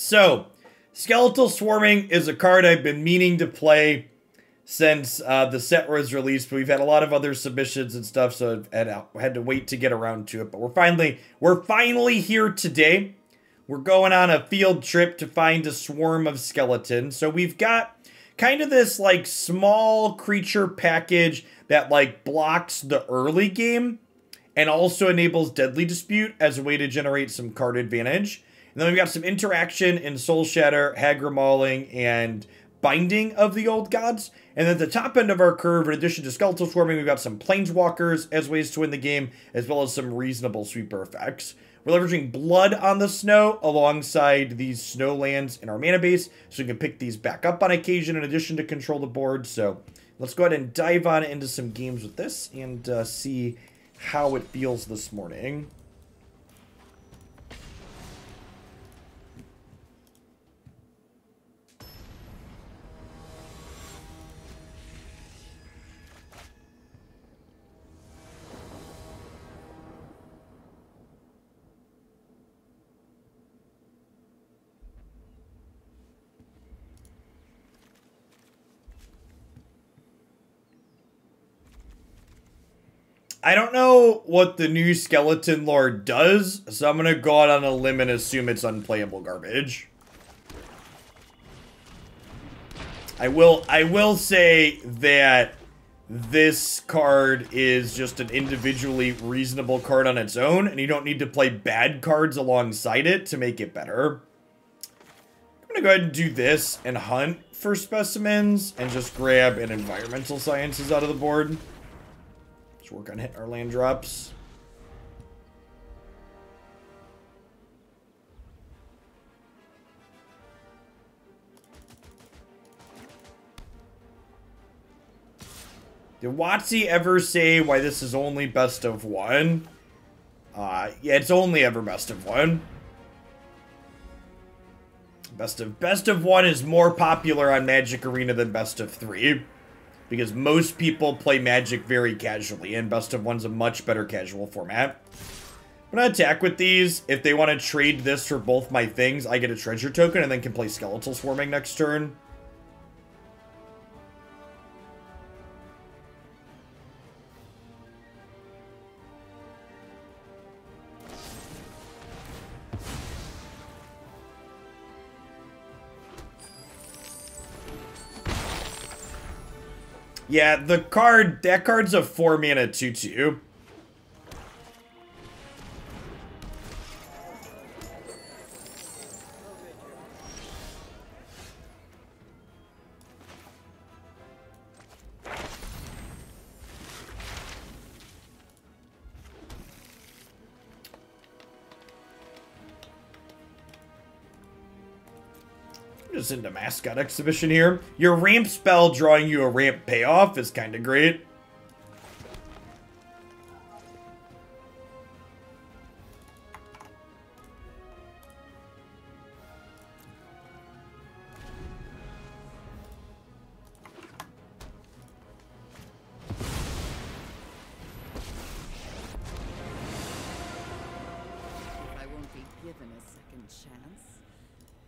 So, Skeletal Swarming is a card I've been meaning to play since uh, the set was released. But we've had a lot of other submissions and stuff, so I've had, had to wait to get around to it. But we're finally we're finally here today. We're going on a field trip to find a swarm of skeletons. So we've got kind of this like small creature package that like blocks the early game and also enables Deadly Dispute as a way to generate some card advantage. And then we've got some interaction in Soul Shatter, Hagra Mauling, and Binding of the Old Gods. And then at the top end of our curve, in addition to Skeletal Swarming, we've got some Planeswalkers as ways to win the game, as well as some reasonable sweeper effects. We're leveraging Blood on the Snow alongside these snow lands in our mana base, so we can pick these back up on occasion in addition to control the board. So let's go ahead and dive on into some games with this and uh, see how it feels this morning. I don't know what the new Skeleton Lord does, so I'm gonna go out on a limb and assume it's unplayable garbage. I will I will say that this card is just an individually reasonable card on its own, and you don't need to play bad cards alongside it to make it better. I'm gonna go ahead and do this and hunt for specimens and just grab an environmental sciences out of the board. Let's work on hitting our land drops. Did Watsy ever say why this is only best of one? Uh, yeah, it's only ever best of one. Best of best of one is more popular on Magic Arena than best of three because most people play Magic very casually, and Best of One's a much better casual format. I'm gonna attack with these. If they want to trade this for both my things, I get a treasure token and then can play Skeletal Swarming next turn. Yeah, the card, that card's a 4 mana 2-2. Just into mascot exhibition here. Your ramp spell drawing you a ramp payoff is kind of great.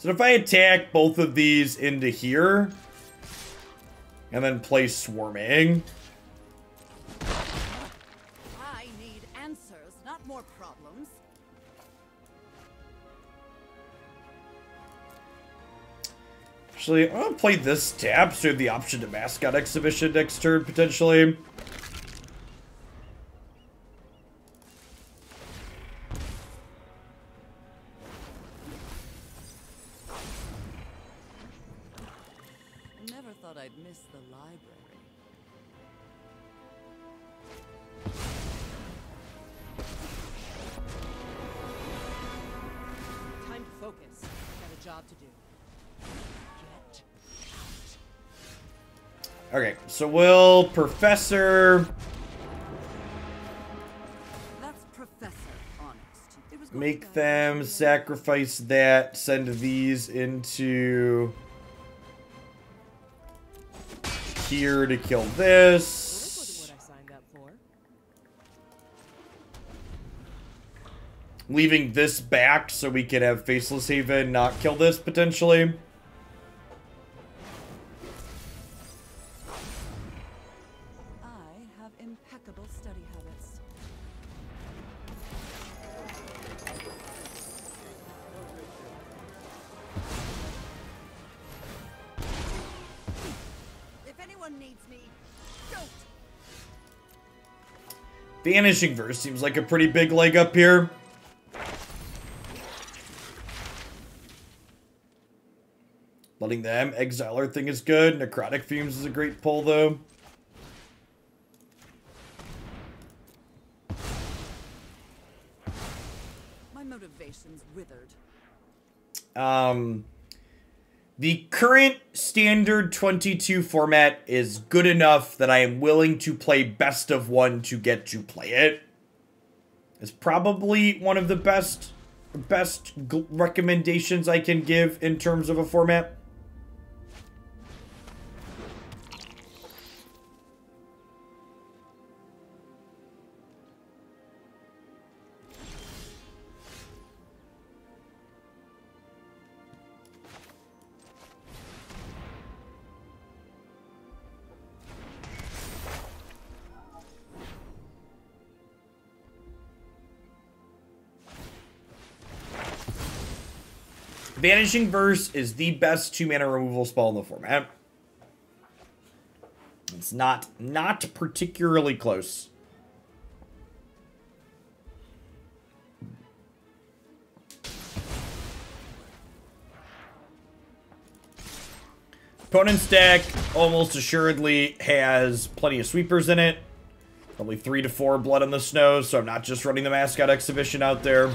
So if I attack both of these into here, and then play swarming. I need answers, not more problems. Actually, I'm gonna play this tap, so you have the option to mascot exhibition next turn, potentially. Professor That's Professor Onyx. It was going make them sacrifice that, send these into here to kill this. this wasn't what I signed up for. Leaving this back so we can have Faceless Haven not kill this potentially. Vanishing Verse seems like a pretty big leg up here. Letting them exile our thing is good. Necrotic Fumes is a great pull though. My motivation's withered. Um, the current standard 22 format is good enough that I am willing to play best of one to get to play it. It's probably one of the best best recommendations I can give in terms of a format. Vanishing Verse is the best two mana removal spell in the format. It's not not particularly close. Opponent's deck almost assuredly has plenty of sweepers in it. Probably three to four blood on the snow, so I'm not just running the mascot exhibition out there.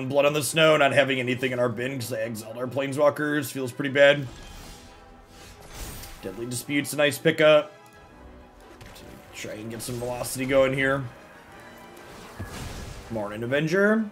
Our own blood on the snow, not having anything in our bin because they exiled our planeswalkers feels pretty bad. Deadly Dispute's a nice pickup. Try and get some velocity going here. Morning Avenger.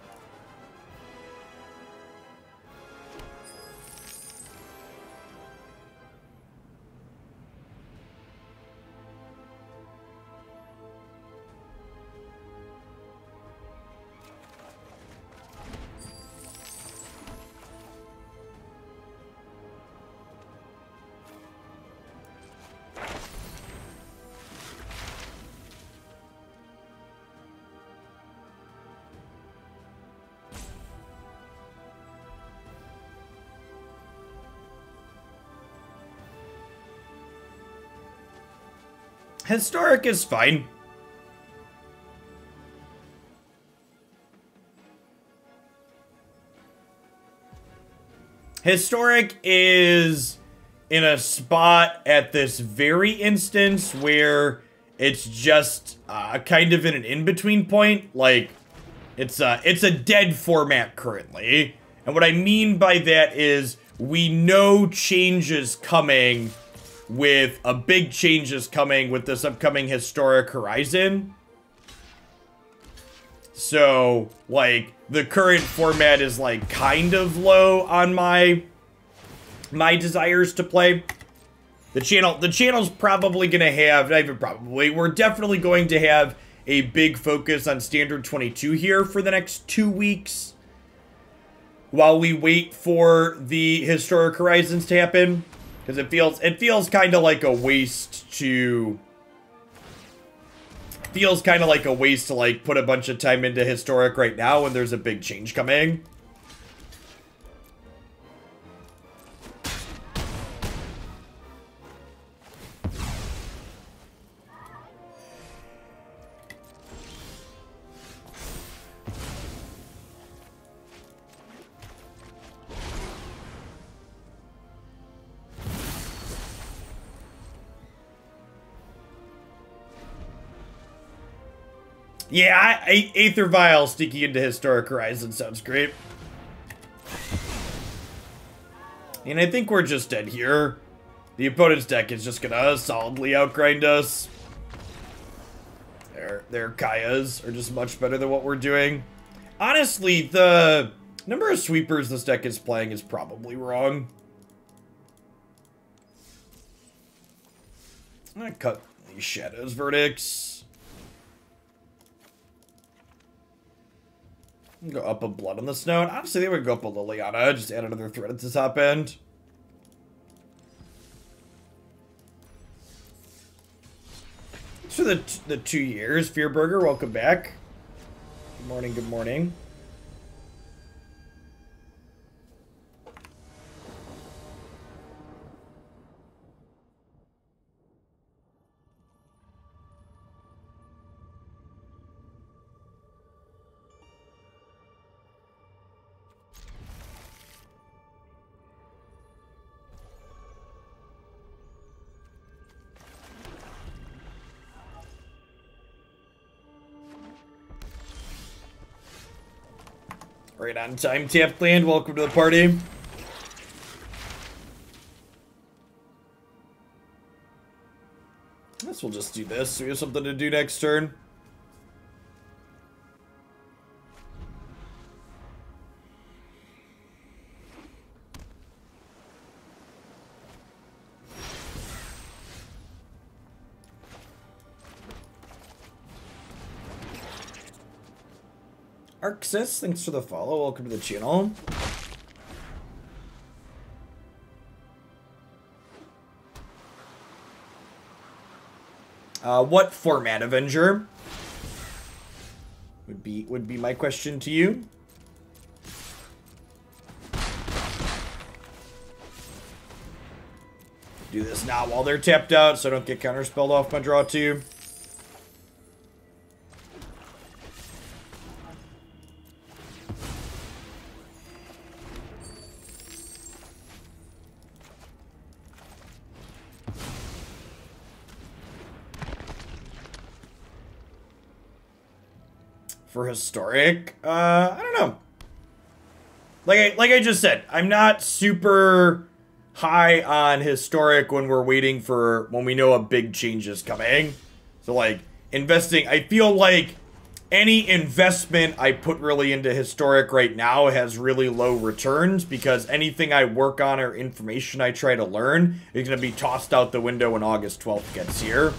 Historic is fine. Historic is in a spot at this very instance where it's just uh, kind of in an in-between point. Like, it's a, it's a dead format currently. And what I mean by that is we know changes coming with a big changes coming with this upcoming historic horizon. So, like, the current format is like kind of low on my my desires to play. The channel the channel's probably gonna have not even probably, we're definitely going to have a big focus on standard 22 here for the next two weeks while we wait for the historic horizons to happen because it feels it feels kind of like a waste to feels kind of like a waste to like put a bunch of time into historic right now when there's a big change coming Yeah, I, I, Aether Vial sneaking into Historic Horizon sounds great. And I think we're just dead here. The opponent's deck is just gonna solidly outgrind us. Their, their Kayas are just much better than what we're doing. Honestly, the number of sweepers this deck is playing is probably wrong. Gonna cut these Shadows verdicts. Go up a Blood on the Snow. And obviously they would go up a Liliana. Just add another threat at the top end. for the, the two years. Fearburger, welcome back. Good morning, good morning. Right on time, Land. Welcome to the party. I Guess we'll just do this. We have something to do next turn. Arxis, thanks for the follow. Welcome to the channel. Uh, what format Avenger? Would be would be my question to you. Do this now while they're tapped out so I don't get counterspelled off my draw two. Historic. Uh, I don't know. Like I, like I just said, I'm not super high on historic when we're waiting for when we know a big change is coming. So like investing, I feel like any investment I put really into historic right now has really low returns because anything I work on or information I try to learn is going to be tossed out the window when August 12th gets here.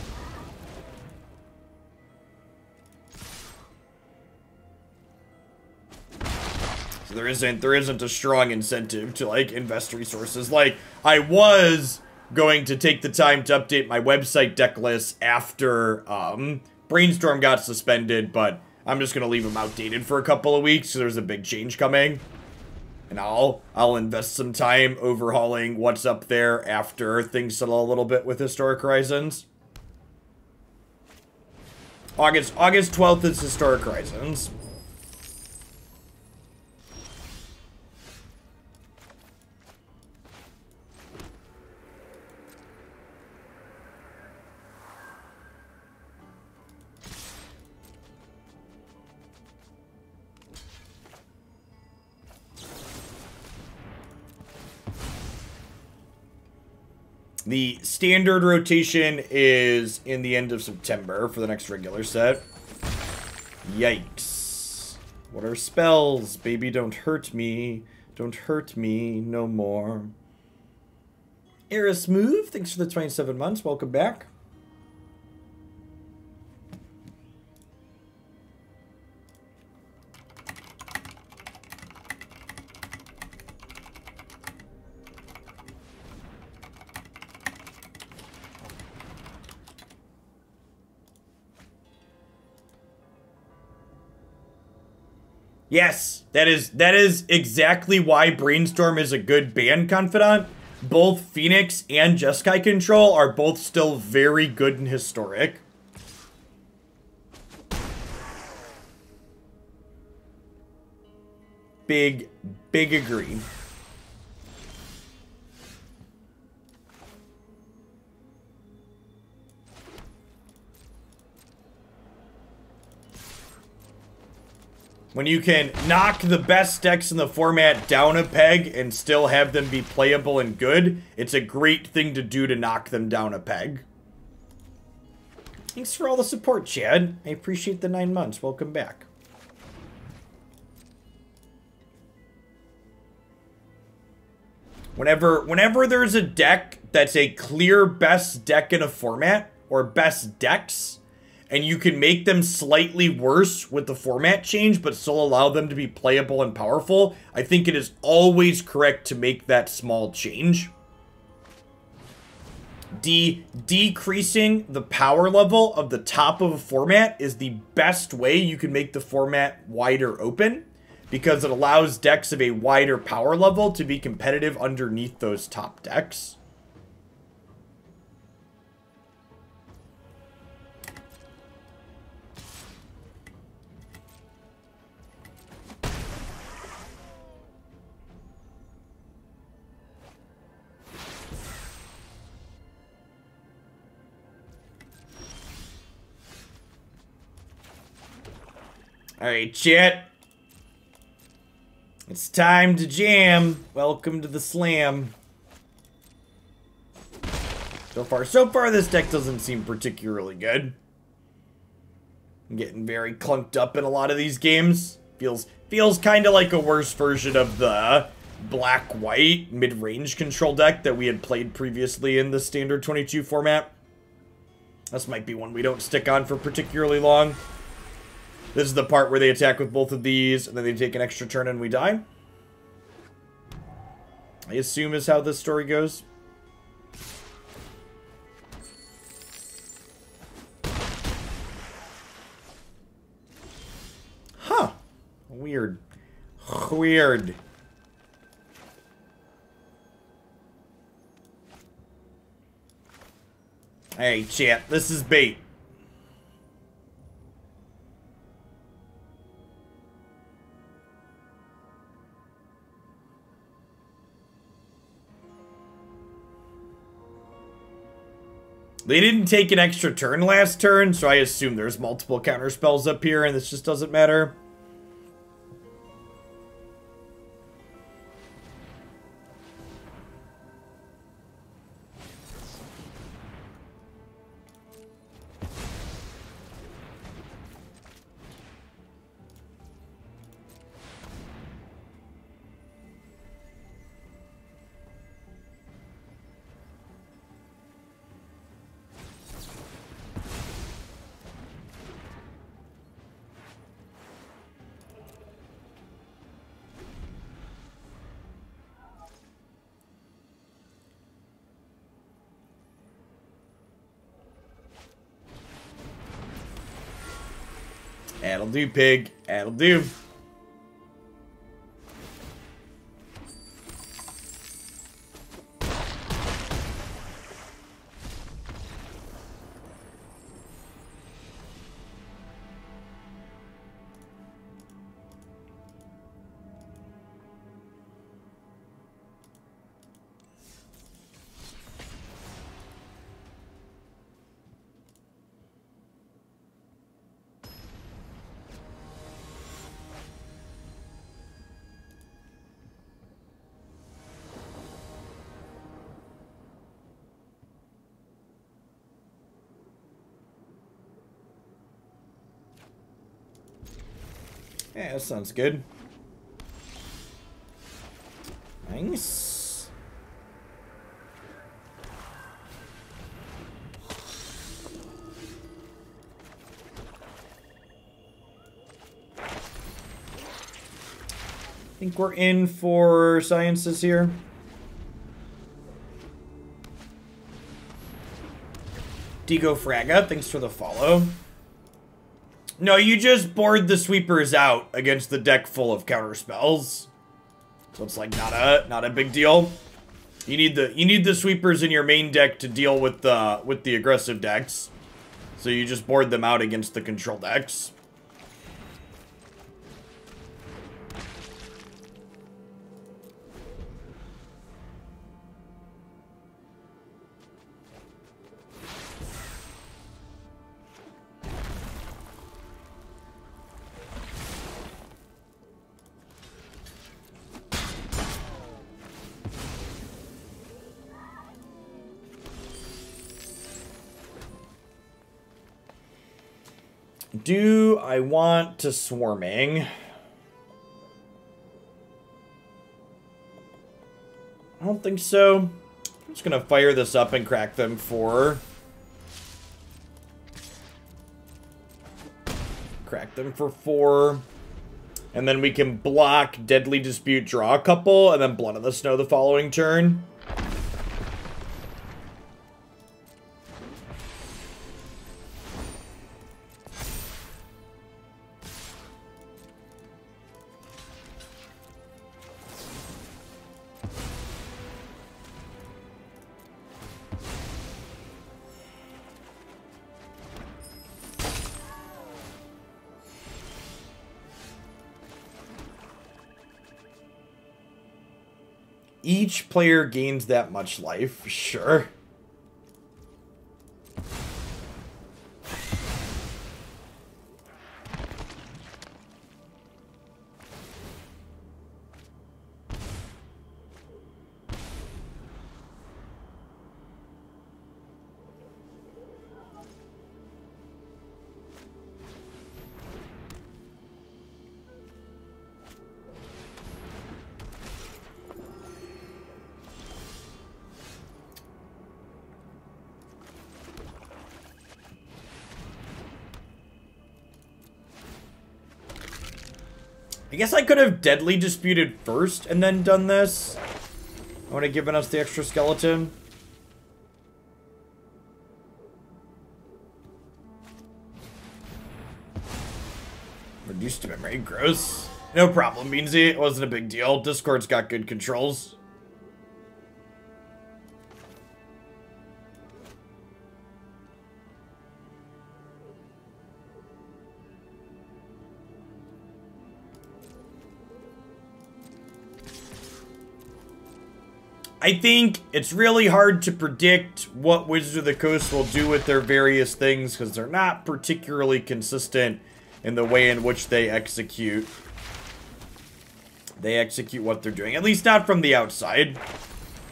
So there isn't there isn't a strong incentive to like invest resources. Like I was going to take the time to update my website deck list after um, Brainstorm got suspended, but I'm just gonna leave them outdated for a couple of weeks. So there's a big change coming, and I'll I'll invest some time overhauling what's up there after things settle a little bit with Historic Horizons. August August 12th is Historic Horizons. The standard rotation is in the end of September for the next regular set. Yikes. What are spells? Baby, don't hurt me. Don't hurt me no more. Eris Move, thanks for the 27 months. Welcome back. Yes, that is that is exactly why Brainstorm is a good band confidant. Both Phoenix and Jeskai Control are both still very good and historic. Big, big agree. When you can knock the best decks in the format down a peg and still have them be playable and good, it's a great thing to do to knock them down a peg. Thanks for all the support, Chad. I appreciate the nine months. Welcome back. Whenever, whenever there's a deck that's a clear best deck in a format, or best decks, and you can make them slightly worse with the format change, but still allow them to be playable and powerful, I think it is always correct to make that small change. De decreasing the power level of the top of a format is the best way you can make the format wider open because it allows decks of a wider power level to be competitive underneath those top decks. Alright, chat. It's time to jam. Welcome to the slam. So far, so far this deck doesn't seem particularly good. I'm getting very clunked up in a lot of these games. Feels feels kind of like a worse version of the black-white mid-range control deck that we had played previously in the standard 22 format. This might be one we don't stick on for particularly long. This is the part where they attack with both of these, and then they take an extra turn and we die. I assume is how this story goes. Huh. Weird. Weird. Hey, chat, this is bait. They didn't take an extra turn last turn, so I assume there's multiple counter spells up here, and this just doesn't matter. That'll do, pig. That'll do. That sounds good. Nice. I think we're in for sciences here. Digo Fraga, thanks for the follow. No, you just board the sweepers out against the deck full of counter spells. So it's like not a not a big deal. You need the you need the sweepers in your main deck to deal with the with the aggressive decks. So you just board them out against the control decks. Do I want to swarming? I don't think so. I'm just gonna fire this up and crack them for... Crack them for four. And then we can block Deadly Dispute, draw a couple, and then Blood of the Snow the following turn. Player gains that much life, sure. I guess I could have deadly disputed first and then done this. I would have given us the extra skeleton. Reduced to memory, gross. No problem, Beansy. It wasn't a big deal. Discord's got good controls. I think it's really hard to predict what Wizards of the Coast will do with their various things because they're not particularly consistent in the way in which they execute. They execute what they're doing, at least not from the outside.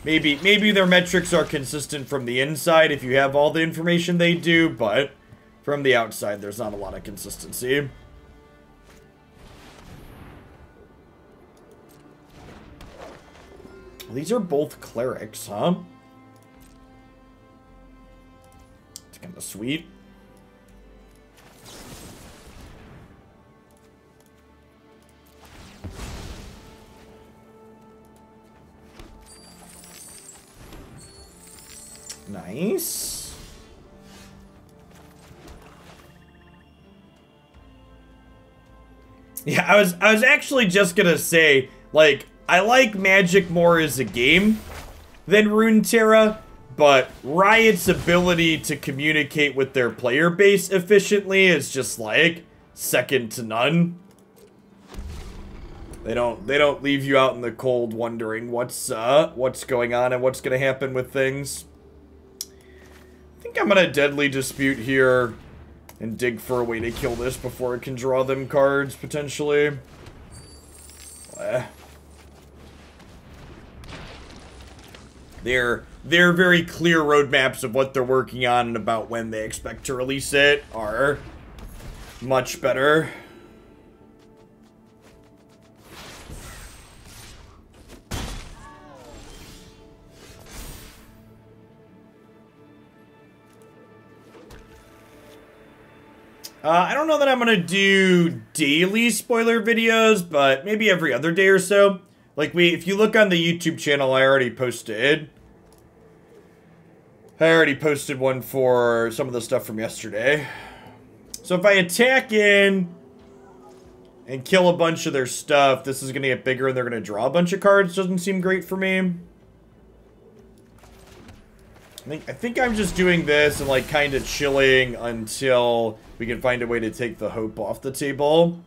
Maybe maybe their metrics are consistent from the inside if you have all the information they do, but from the outside there's not a lot of consistency. These are both clerics, huh? It's kind of sweet. Nice. Yeah, I was I was actually just gonna say, like, I like Magic more as a game than Runeterra, but Riot's ability to communicate with their player base efficiently is just like second to none. They don't they don't leave you out in the cold wondering what's uh what's going on and what's gonna happen with things. I think I'm gonna deadly dispute here and dig for a way to kill this before it can draw them cards potentially. Eh. They're they're very clear roadmaps of what they're working on and about when they expect to release it are much better. Uh, I don't know that I'm going to do daily spoiler videos, but maybe every other day or so. Like we, if you look on the YouTube channel, I already posted. I already posted one for some of the stuff from yesterday. So if I attack in and kill a bunch of their stuff, this is going to get bigger and they're going to draw a bunch of cards. Doesn't seem great for me. I think, I think I'm just doing this and like kind of chilling until we can find a way to take the hope off the table.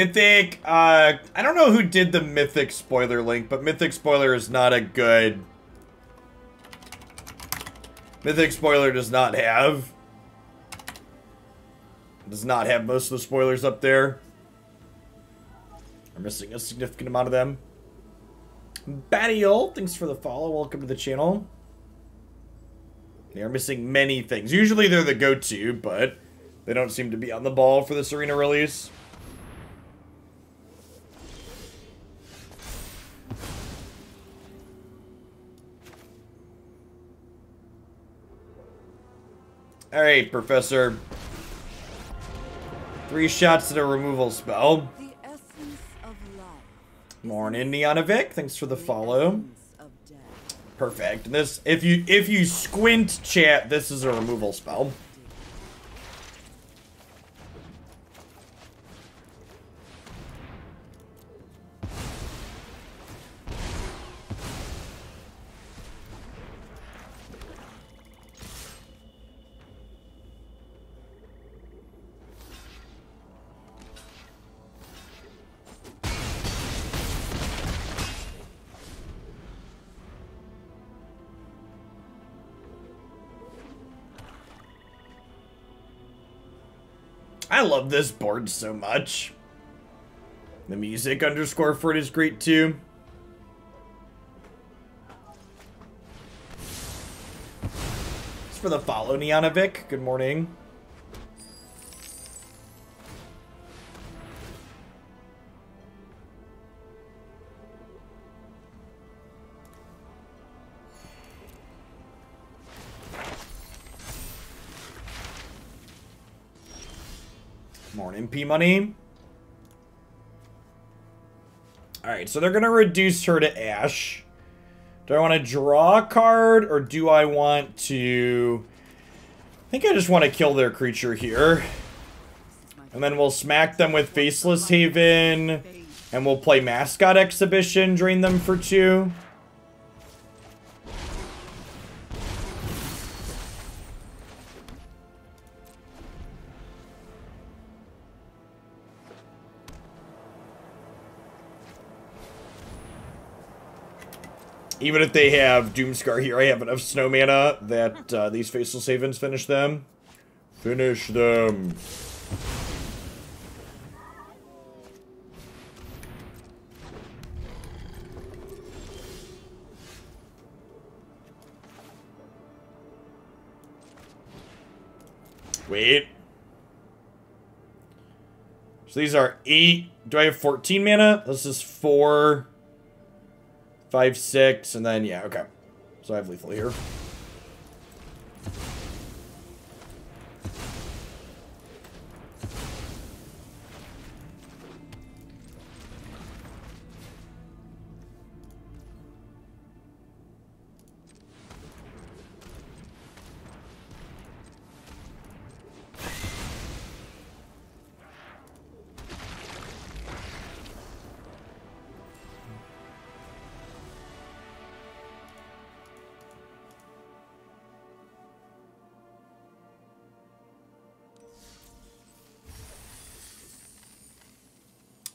Mythic, uh, I don't know who did the Mythic spoiler link, but Mythic spoiler is not a good... Mythic spoiler does not have... Does not have most of the spoilers up there. We're missing a significant amount of them. Battiol, thanks for the follow. Welcome to the channel. They are missing many things. Usually they're the go-to, but they don't seem to be on the ball for this arena release. Alright, Professor. Three shots at a removal spell. Morning, Neonovic. Thanks for the follow. Perfect. This, if you if you squint, chat, this is a removal spell. Love this board so much. The music underscore for it is great too. It's for the follow, Neonovic. Good morning. Morning, P Money. Alright, so they're going to reduce her to Ash. Do I want to draw a card, or do I want to... I think I just want to kill their creature here. And then we'll smack them with Faceless Haven, and we'll play Mascot Exhibition, drain them for two. Even if they have Doomskar here, I have enough snow mana that uh, these Faceless Havens finish them. Finish them. Wait. So these are eight. Do I have 14 mana? This is four, five, six, and then, yeah, okay. So I have lethal here.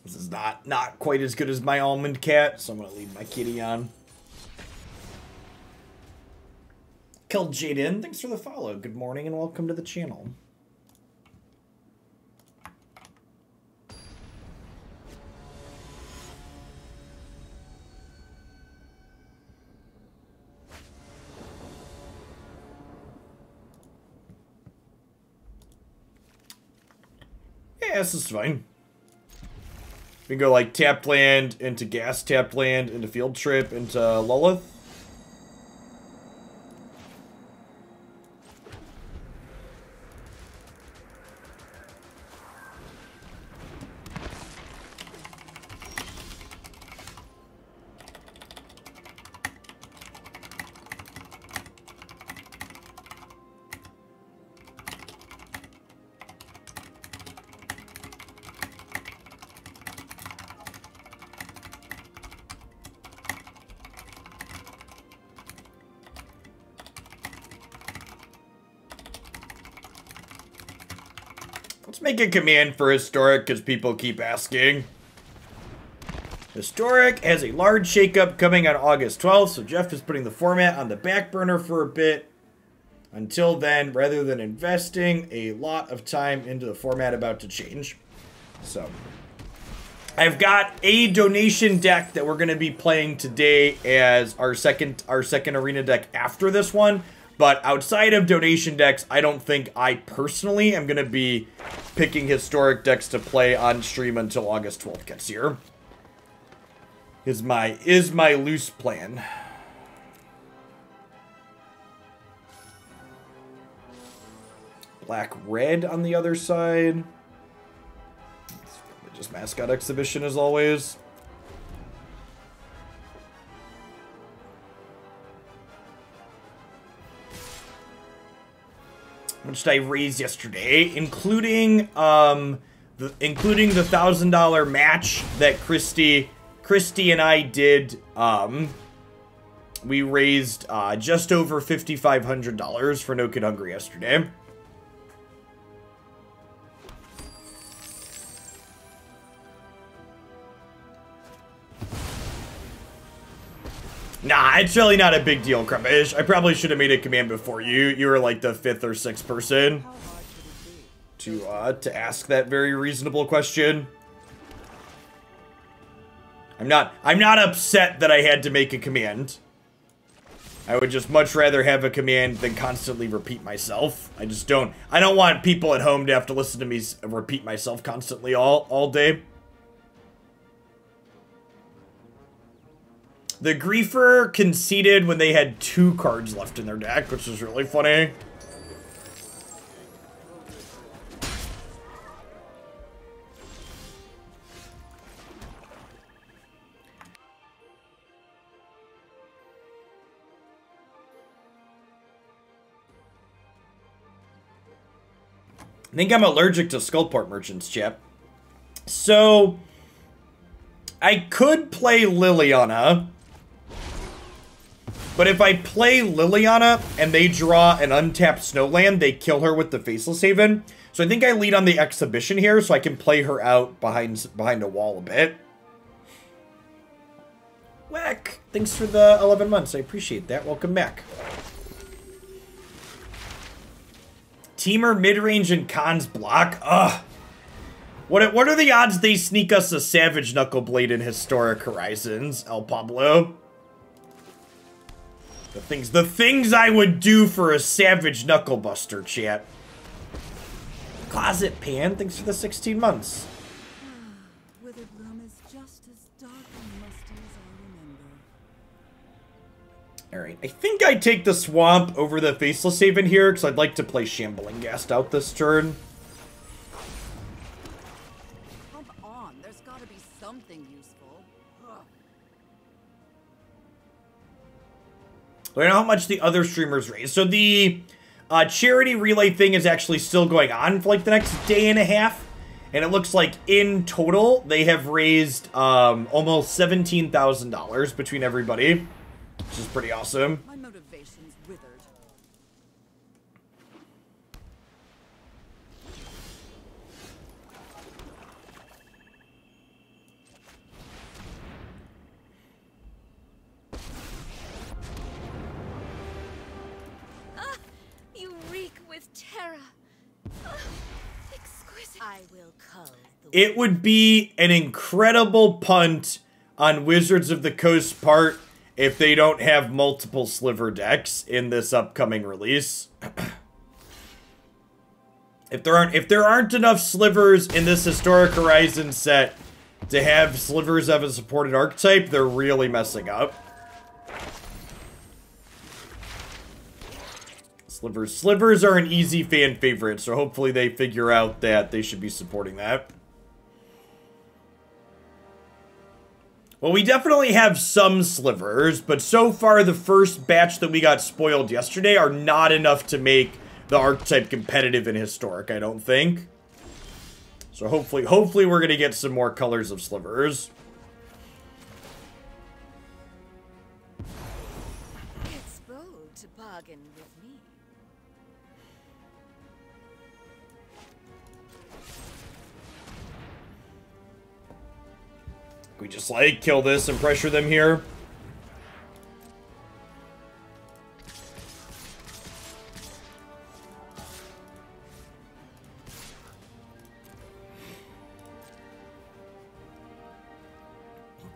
This is not not quite as good as my almond cat, so I'm gonna leave my kitty on. Killed Jaden, thanks for the follow. Good morning and welcome to the channel. Yeah, this is fine. We can go like tapped land into gas tapped land into field trip into Lolth. A command for Historic because people keep asking. Historic has a large shakeup coming on August 12th, so Jeff is putting the format on the back burner for a bit. Until then, rather than investing a lot of time into the format about to change. So, I've got a donation deck that we're going to be playing today as our second our second arena deck after this one. But outside of donation decks, I don't think I personally am going to be picking historic decks to play on stream until August 12th gets here is my is my loose plan. Black red on the other side. Just mascot exhibition as always. Which I raised yesterday, including um, the, including the thousand dollar match that Christy Christy and I did, um, we raised uh, just over $5,500 for No Kid Hungry yesterday. Nah, it's really not a big deal, Crumbish. I probably should have made a command before you. You were like the fifth or sixth person to uh, to ask that very reasonable question. I'm not I'm not upset that I had to make a command. I would just much rather have a command than constantly repeat myself. I just don't I don't want people at home to have to listen to me repeat myself constantly all all day. The Griefer conceded when they had two cards left in their deck, which is really funny. I think I'm allergic to Skullport Merchants, Chip. So, I could play Liliana. But if I play Liliana and they draw an untapped Snowland, they kill her with the Faceless Haven. So I think I lead on the exhibition here so I can play her out behind behind a wall a bit. Whack! Thanks for the 11 months. I appreciate that. Welcome back. Temur mid-range and Khan's block. Ugh. What, what are the odds they sneak us a Savage Knuckleblade in Historic Horizons, El Pablo? The things, the things I would do for a Savage Knucklebuster, chat. Closet Pan, thanks for the 16 months. Alright, I think I take the Swamp over the Faceless Haven here, because I'd like to play Shambling Ghast out this turn. I don't know how much the other streamers raise. So the uh, charity relay thing is actually still going on for like the next day and a half. And it looks like in total, they have raised um, almost $17,000 between everybody which is pretty awesome. It would be an incredible punt on Wizards of the Coast part if they don't have multiple sliver decks in this upcoming release. if there aren't if there aren't enough slivers in this historic horizon set to have slivers of a supported archetype, they're really messing up. Slivers. Slivers are an easy fan favorite, so hopefully they figure out that they should be supporting that. Well, we definitely have some slivers, but so far the first batch that we got spoiled yesterday are not enough to make the archetype competitive and historic, I don't think. So hopefully, hopefully we're going to get some more colors of slivers. We just like kill this and pressure them here?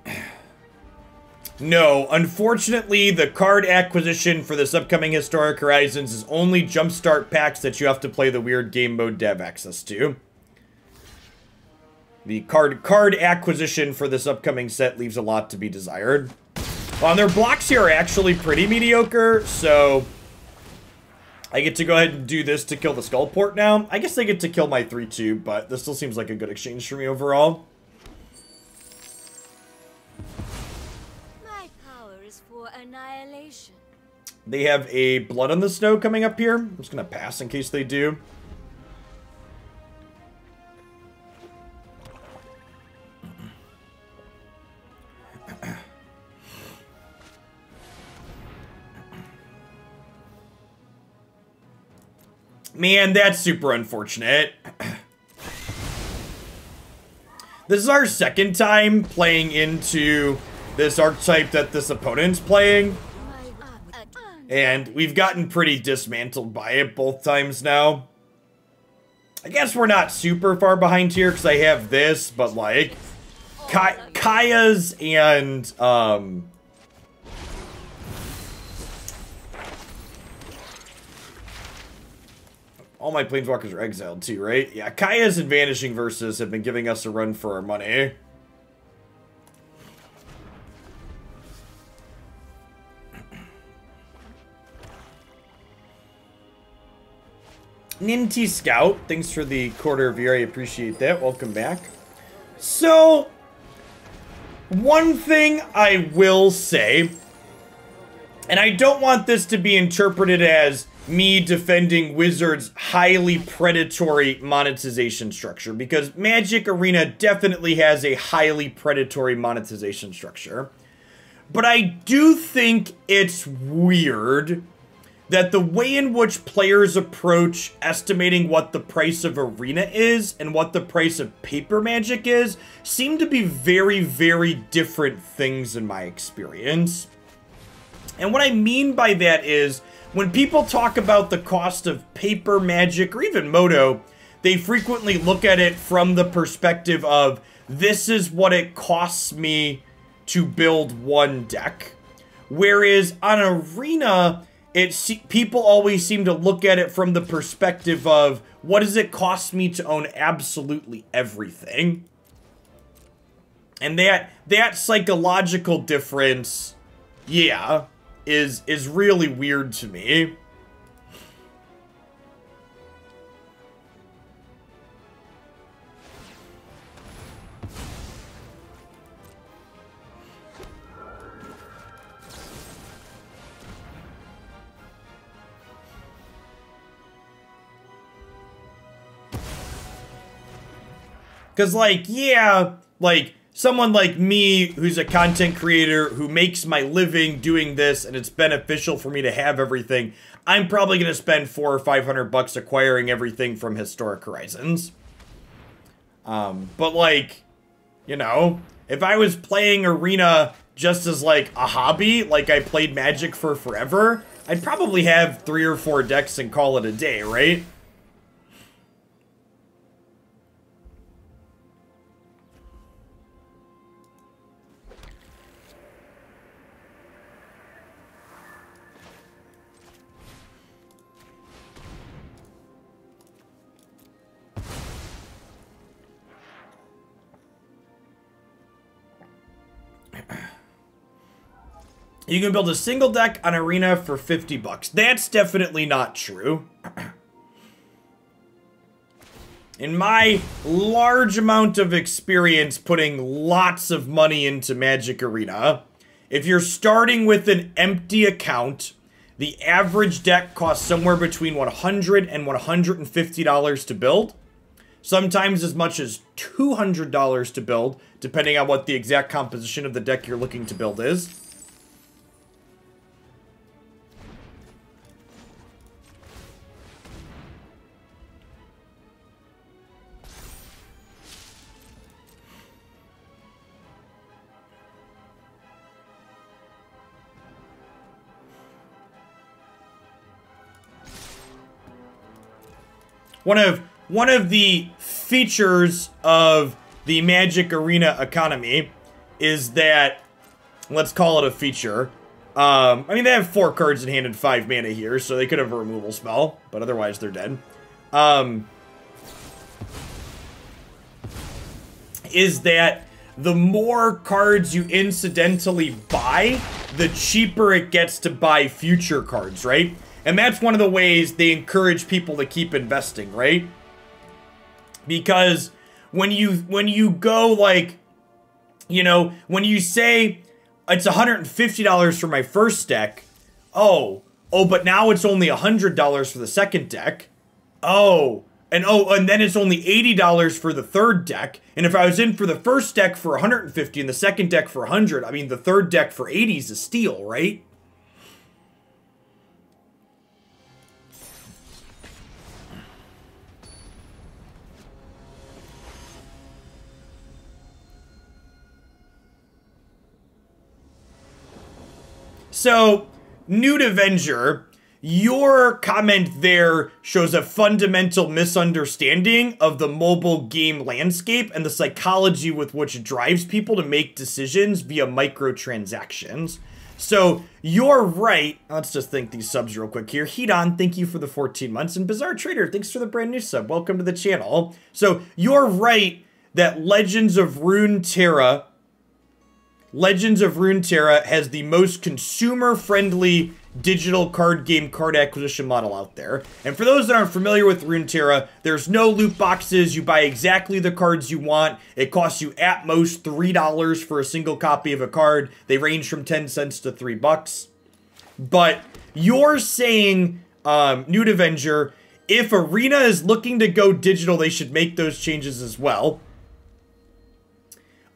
No, unfortunately, the card acquisition for this upcoming Historic Horizons is only Jumpstart packs that you have to play the weird game mode dev access to. The card card acquisition for this upcoming set leaves a lot to be desired. Well, their blocks here are actually pretty mediocre, so I get to go ahead and do this to kill the Skullport now. I guess they get to kill my 3-2, but this still seems like a good exchange for me overall. annihilation. They have a Blood on the Snow coming up here. I'm just going to pass in case they do. Man, that's super unfortunate. this is our second time playing into this archetype that this opponent's playing. And we've gotten pretty dismantled by it both times now. I guess we're not super far behind here because I have this, but like... Ka Kaya's and... Um, all my planeswalkers are exiled too, right? Yeah, Kaya's and Vanishing Verses have been giving us a run for our money. Ninty Scout, thanks for the quarter of year. I appreciate that. Welcome back. So, one thing I will say, and I don't want this to be interpreted as me defending Wizards' highly predatory monetization structure, because Magic Arena definitely has a highly predatory monetization structure. But I do think it's weird that the way in which players approach estimating what the price of Arena is and what the price of Paper Magic is seem to be very, very different things in my experience. And what I mean by that is, when people talk about the cost of Paper Magic or even MODO, they frequently look at it from the perspective of, this is what it costs me to build one deck. Whereas on Arena, it's people always seem to look at it from the perspective of what does it cost me to own absolutely everything and that that psychological difference yeah is is really weird to me. Because, like, yeah, like, someone like me who's a content creator who makes my living doing this and it's beneficial for me to have everything, I'm probably going to spend four or 500 bucks acquiring everything from Historic Horizons. Um, but, like, you know, if I was playing Arena just as, like, a hobby, like I played Magic for forever, I'd probably have three or four decks and call it a day, right? You can build a single deck on Arena for 50 bucks. That's definitely not true. In my large amount of experience putting lots of money into Magic Arena, if you're starting with an empty account, the average deck costs somewhere between $100 and $150 to build. Sometimes as much as $200 to build, depending on what the exact composition of the deck you're looking to build is. One of one of the features of the Magic Arena economy is that let's call it a feature. Um, I mean, they have four cards in hand and five mana here, so they could have a removal spell, but otherwise they're dead. Um, is that the more cards you incidentally buy, the cheaper it gets to buy future cards, right? And that's one of the ways they encourage people to keep investing, right? Because when you when you go like you know, when you say it's $150 for my first deck, oh, oh, but now it's only $100 for the second deck. Oh, and oh, and then it's only $80 for the third deck. And if I was in for the first deck for 150 and the second deck for 100, I mean the third deck for 80 is a steal, right? So, Newt Avenger your comment there shows a fundamental misunderstanding of the mobile game landscape and the psychology with which it drives people to make decisions via microtransactions. So you're right. Let's just think these subs real quick here. Heat on, thank you for the 14 months. And Bizarre Trader, thanks for the brand new sub. Welcome to the channel. So you're right that Legends of Runeterra Legends of Runeterra has the most consumer friendly digital card game card acquisition model out there. And for those that aren't familiar with Runeterra, there's no loot boxes. You buy exactly the cards you want. It costs you at most $3 for a single copy of a card. They range from 10 cents to 3 bucks. But you're saying, um, Newt Avenger, if Arena is looking to go digital, they should make those changes as well.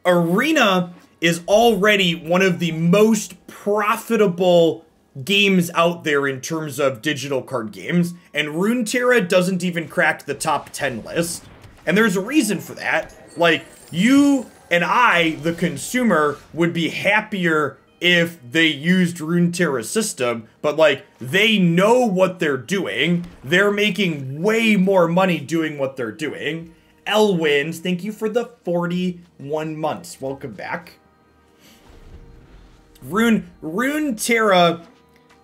Arena is already one of the most profitable games out there in terms of digital card games, and Runeterra doesn't even crack the top 10 list. And there's a reason for that. Like, you and I, the consumer, would be happier if they used Runeterra's system, but like, they know what they're doing. They're making way more money doing what they're doing. Elwins, thank you for the 41 months. Welcome back. Rune Runeterra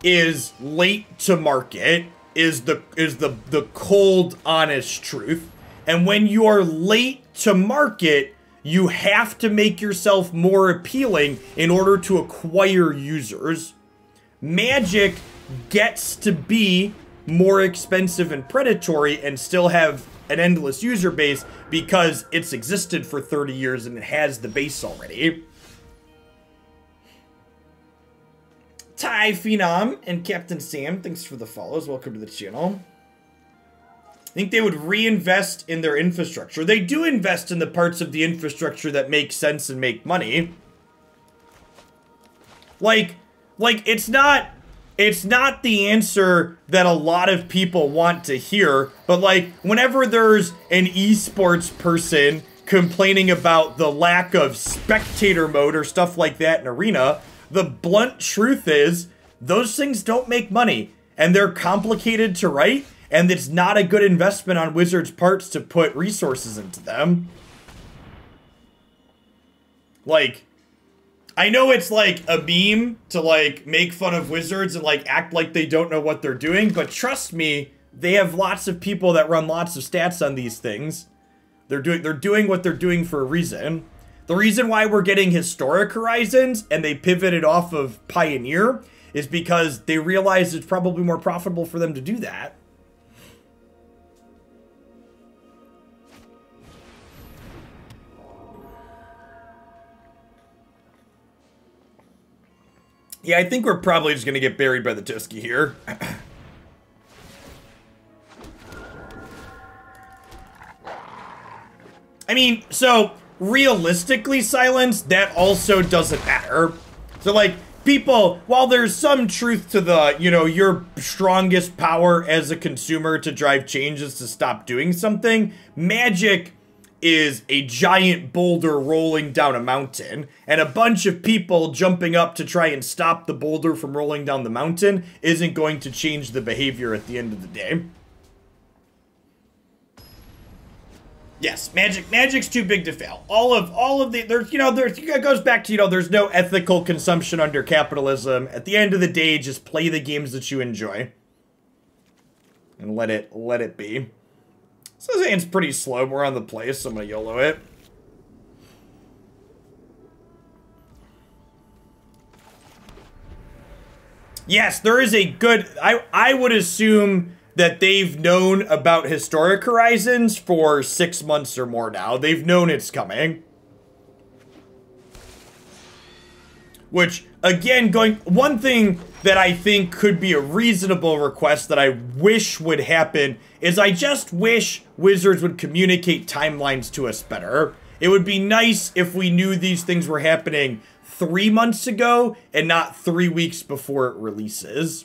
is late to market is the is the the cold honest truth. And when you are late to market, you have to make yourself more appealing in order to acquire users. Magic gets to be more expensive and predatory and still have an endless user base because it's existed for 30 years and it has the base already. Ty Phenom and Captain Sam, thanks for the follows. Welcome to the channel. I think they would reinvest in their infrastructure. They do invest in the parts of the infrastructure that make sense and make money. Like, like it's not it's not the answer that a lot of people want to hear, but like whenever there's an esports person complaining about the lack of spectator mode or stuff like that in arena, the blunt truth is those things don't make money and they're complicated to write and it's not a good investment on Wizards' parts to put resources into them. Like, I know it's like a beam to like make fun of Wizards and like act like they don't know what they're doing, but trust me, they have lots of people that run lots of stats on these things. They're doing they're doing what they're doing for a reason. The reason why we're getting historic horizons and they pivoted off of Pioneer is because they realized it's probably more profitable for them to do that. Yeah, I think we're probably just going to get buried by the Tuski here. I mean, so realistically silence, that also doesn't matter. So like people, while there's some truth to the, you know, your strongest power as a consumer to drive changes to stop doing something, magic is a giant boulder rolling down a mountain, and a bunch of people jumping up to try and stop the boulder from rolling down the mountain isn't going to change the behavior at the end of the day. Yes, magic magic's too big to fail. All of all of the there's you know there's it goes back to you know there's no ethical consumption under capitalism. At the end of the day, just play the games that you enjoy. And let it let it be. So this hand's pretty slow. We're on the place, so I'm gonna YOLO it. Yes, there is a good I I would assume that they've known about Historic Horizons for six months or more now. They've known it's coming. Which, again, going one thing that I think could be a reasonable request that I wish would happen is I just wish Wizards would communicate timelines to us better. It would be nice if we knew these things were happening three months ago and not three weeks before it releases.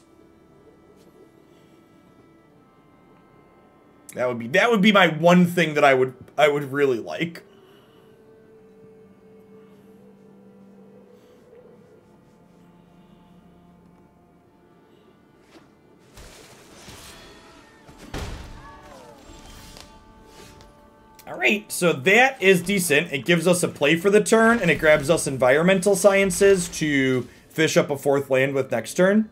That would be that would be my one thing that I would I would really like. All right, so that is decent. It gives us a play for the turn, and it grabs us environmental sciences to fish up a fourth land with next turn.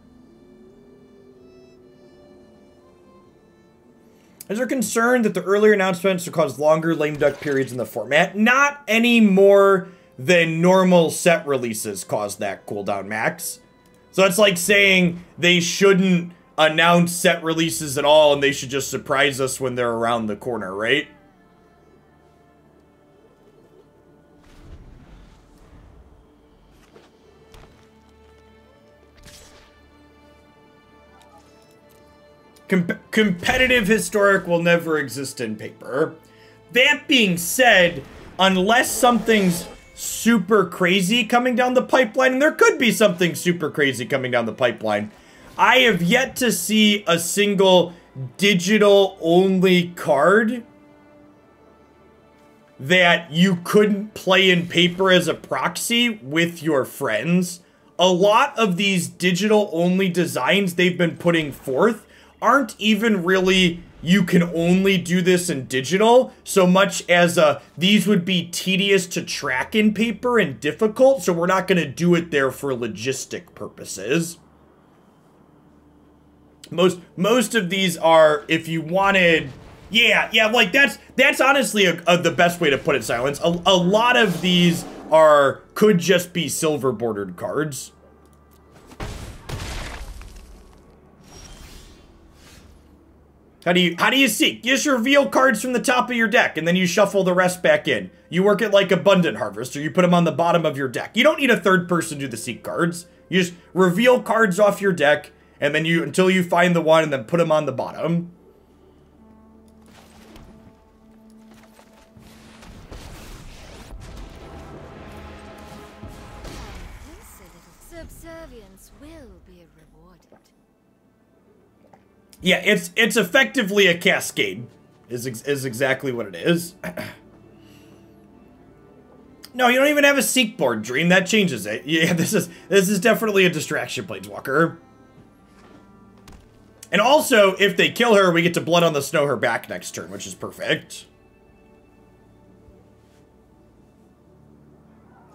Is there concern that the earlier announcements would cause longer lame duck periods in the format? Not any more than normal set releases cause that cooldown max. So it's like saying they shouldn't announce set releases at all and they should just surprise us when they're around the corner, right? Com competitive historic will never exist in paper. That being said, unless something's super crazy coming down the pipeline, and there could be something super crazy coming down the pipeline, I have yet to see a single digital only card that you couldn't play in paper as a proxy with your friends. A lot of these digital only designs they've been putting forth aren't even really you can only do this in digital so much as uh, these would be tedious to track in paper and difficult, so we're not going to do it there for logistic purposes. Most most of these are if you wanted yeah, yeah, like that's that's honestly a, a, the best way to put it, Silence. A, a lot of these are could just be silver bordered cards. How do you how do you seek? You just reveal cards from the top of your deck and then you shuffle the rest back in. You work it like abundant harvest, or you put them on the bottom of your deck. You don't need a third person to do the seek cards. You just reveal cards off your deck and then you until you find the one and then put them on the bottom. Yeah, it's it's effectively a cascade. Is is exactly what it is. no, you don't even have a seek board, Dream. That changes it. Yeah, this is this is definitely a distraction, Planeswalker. And also, if they kill her, we get to Blood on the Snow her back next turn, which is perfect.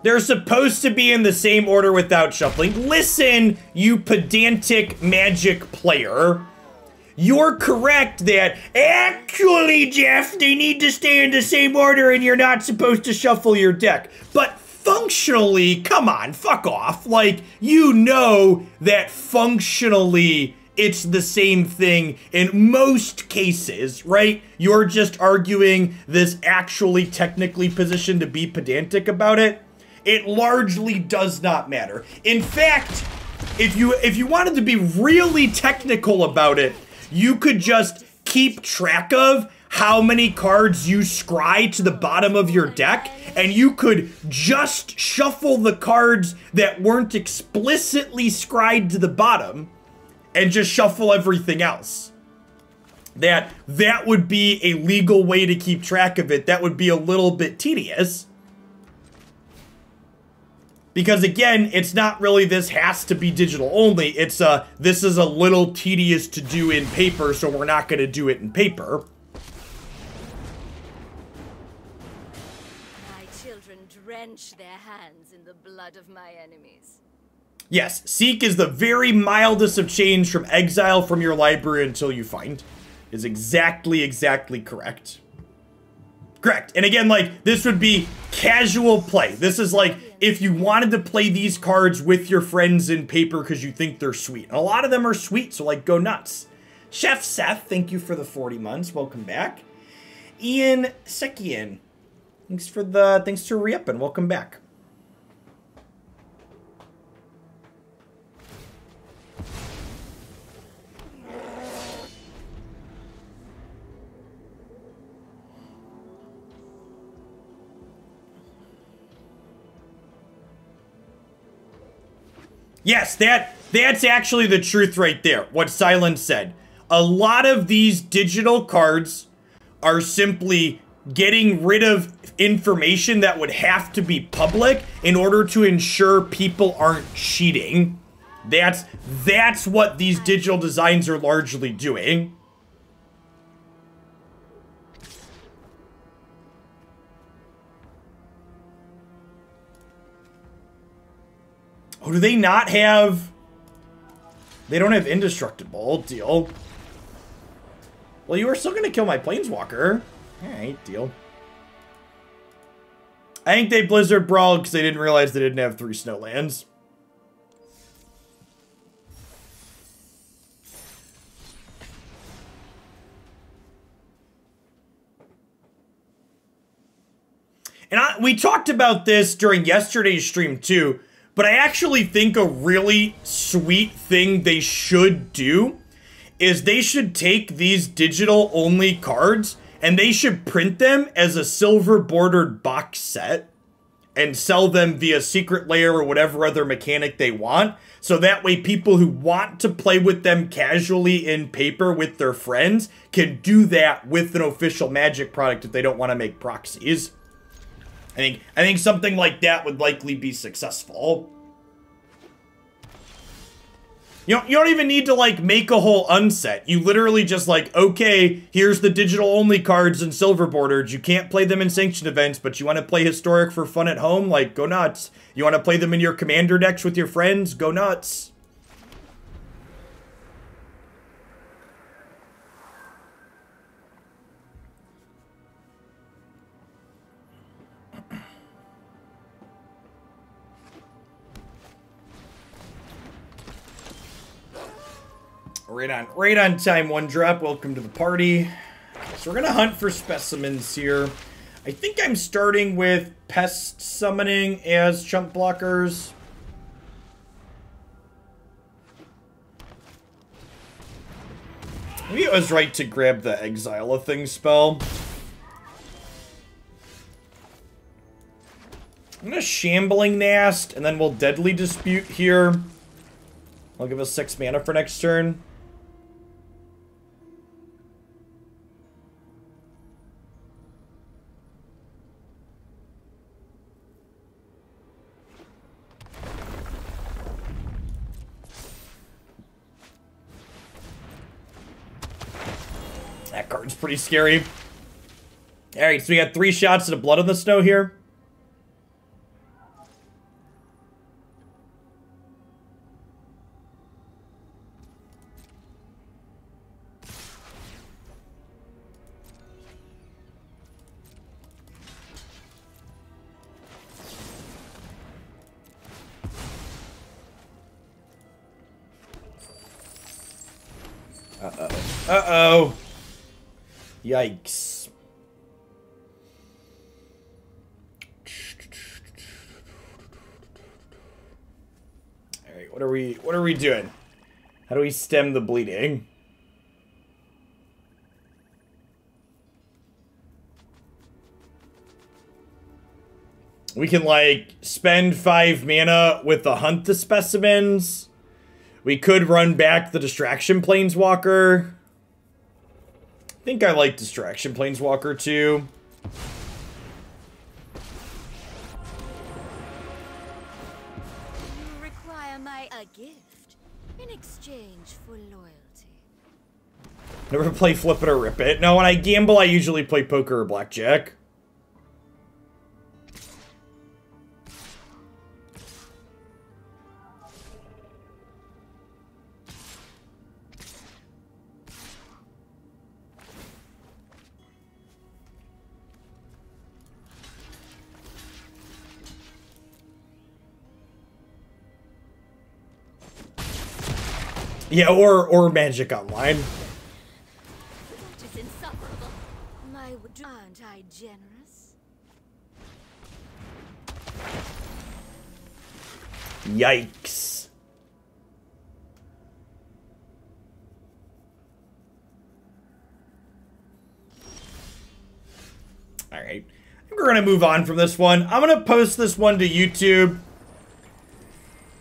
They're supposed to be in the same order without shuffling. Listen, you pedantic magic player. You're correct that actually, Jeff, they need to stay in the same order and you're not supposed to shuffle your deck. But functionally, come on, fuck off. Like, you know that functionally it's the same thing in most cases, right? You're just arguing this actually technically positioned to be pedantic about it. It largely does not matter. In fact, if you if you wanted to be really technical about it, you could just keep track of how many cards you scry to the bottom of your deck, and you could just shuffle the cards that weren't explicitly scried to the bottom and just shuffle everything else. That that would be a legal way to keep track of it. That would be a little bit tedious. Because again, it's not really this has to be digital only. It's a, this is a little tedious to do in paper, so we're not going to do it in paper. My children drench their hands in the blood of my enemies. Yes, seek is the very mildest of change from exile from your library until you find. Is exactly, exactly correct. Correct. And again, like, this would be casual play. This is like if you wanted to play these cards with your friends in paper because you think they're sweet. And a lot of them are sweet, so like, go nuts. Chef Seth, thank you for the 40 months. Welcome back. Ian Sekian, thanks for the, thanks to re-up and welcome back. Yes, that that's actually the truth right there. What Silence said. A lot of these digital cards are simply getting rid of information that would have to be public in order to ensure people aren't cheating. That's that's what these digital designs are largely doing. Oh, do they not have... They don't have indestructible. Deal. Well, you were still going to kill my planeswalker. Alright, deal. I think they Blizzard Brawl because they didn't realize they didn't have three snowlands. And I, we talked about this during yesterday's stream too. But I actually think a really sweet thing they should do is they should take these digital only cards and they should print them as a silver bordered box set and sell them via Secret Lair or whatever other mechanic they want. So that way people who want to play with them casually in paper with their friends can do that with an official magic product if they don't want to make proxies. I think I think something like that would likely be successful. You don't, you don't even need to like make a whole unset. You literally just like, okay, here's the digital only cards and silver bordered. You can't play them in sanctioned events, but you want to play historic for fun at home? Like, go nuts. You want to play them in your commander decks with your friends? Go nuts. Right on, right on time, one drop. Welcome to the party. So we're gonna hunt for specimens here. I think I'm starting with pest summoning as chump blockers. Maybe it was right to grab the Exile a Thing spell. I'm gonna Shambling Ghast, and then we'll Deadly Dispute here. I'll give us 6 mana for next turn. That card's pretty scary. Alright, so we got three shots of the blood on the snow here. Yikes. Alright, what are we what are we doing? How do we stem the bleeding? We can like spend five mana with the hunt the specimens. We could run back the distraction planeswalker. I think I like distraction planeswalker too. You require my a gift in exchange for loyalty. Never play flip it or rip it. No, when I gamble, I usually play poker or blackjack. Yeah, or or Magic Online. That is insufferable. My aren't I generous? Yikes. All right. We're going to move on from this one. I'm going to post this one to YouTube.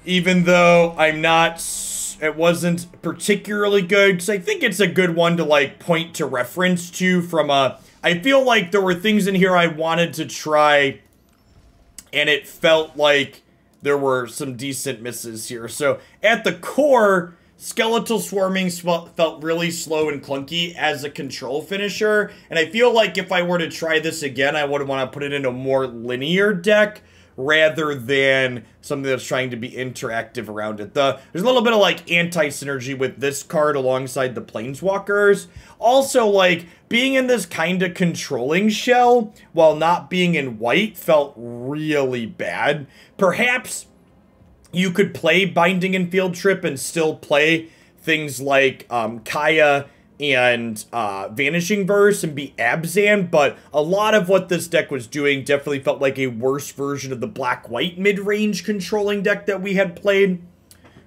Even though I'm not, it wasn't particularly good. Because I think it's a good one to like point to reference to from a, I feel like there were things in here I wanted to try. And it felt like there were some decent misses here. So at the core, Skeletal Swarming felt really slow and clunky as a control finisher, and I feel like if I were to try this again, I would want to put it in a more linear deck rather than something that's trying to be interactive around it. The There's a little bit of like anti-synergy with this card alongside the Planeswalkers. Also, like, being in this kind of controlling shell while not being in white felt really bad. Perhaps you could play Binding and Field Trip and still play things like um, Kaya and uh, Vanishing Verse and be Abzan, but a lot of what this deck was doing definitely felt like a worse version of the black-white mid-range controlling deck that we had played.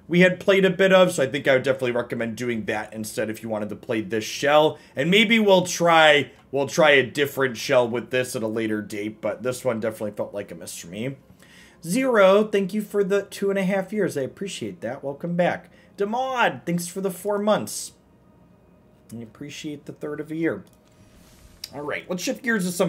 We had played a bit of, so I think I would definitely recommend doing that instead if you wanted to play this shell. And maybe we'll try we'll try a different shell with this at a later date, but this one definitely felt like a miss for me. Zero, thank you for the two and a half years. I appreciate that. Welcome back. Demod, thanks for the four months. I appreciate the third of a year. All right, let's shift gears to some